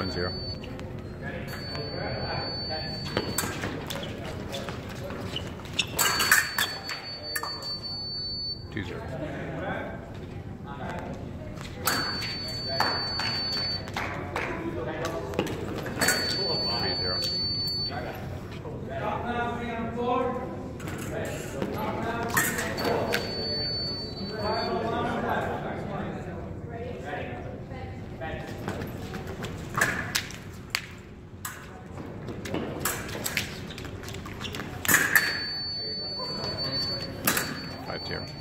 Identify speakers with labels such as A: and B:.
A: One zero. Two zero. here.